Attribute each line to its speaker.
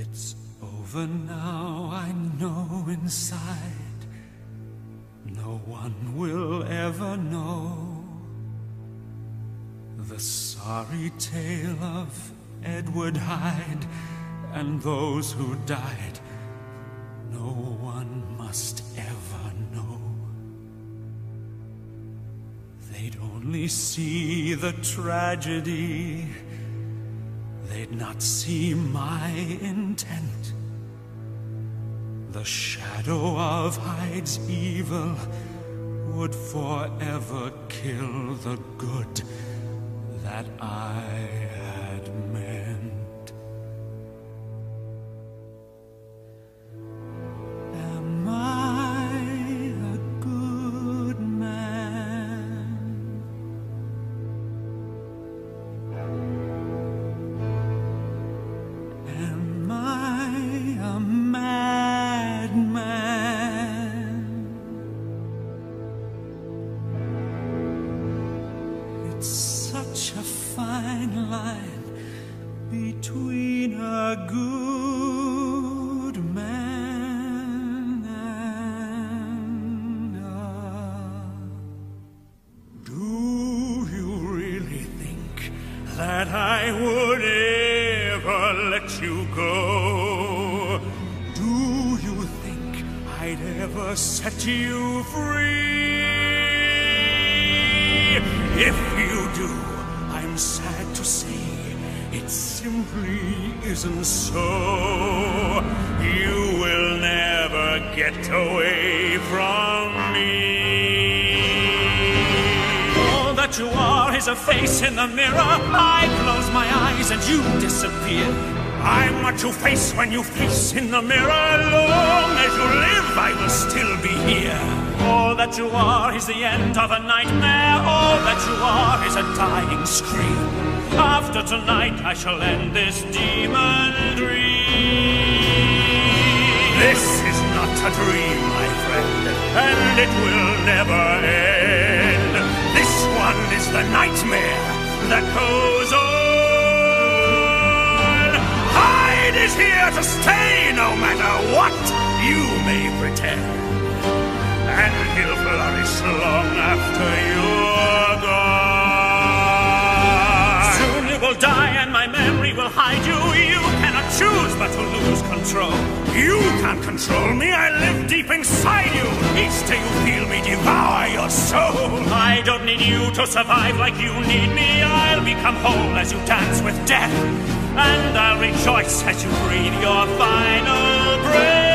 Speaker 1: It's over now, I know inside. No one will ever know the sorry tale of Edward Hyde and those who died. No one must ever know. They'd only see the tragedy. They'd not see my intent. The shadow of Hyde's evil would forever kill the good that I such a fine line between a good man and a. Do you really think that I would ever let you go? Do you think I'd ever set you free? If simply isn't so. You will never get away from me. All that you are is a face in the mirror. I close my eyes and you disappear. I'm what you face when you face in the mirror. Long as you live, I will still be here. All that you are is the end of a nightmare. All that you are is a dying scream. After tonight, I shall end this demon dream. This is not a dream, my friend, and it will never end. This one is the nightmare that goes on. Hyde is here to stay no matter what you may pretend. And he'll flourish long after control. You can't control me. I live deep inside you. Each day you feel me devour your soul. I don't need you to survive like you need me. I'll become whole as you dance with death. And I'll rejoice as you breathe your final breath.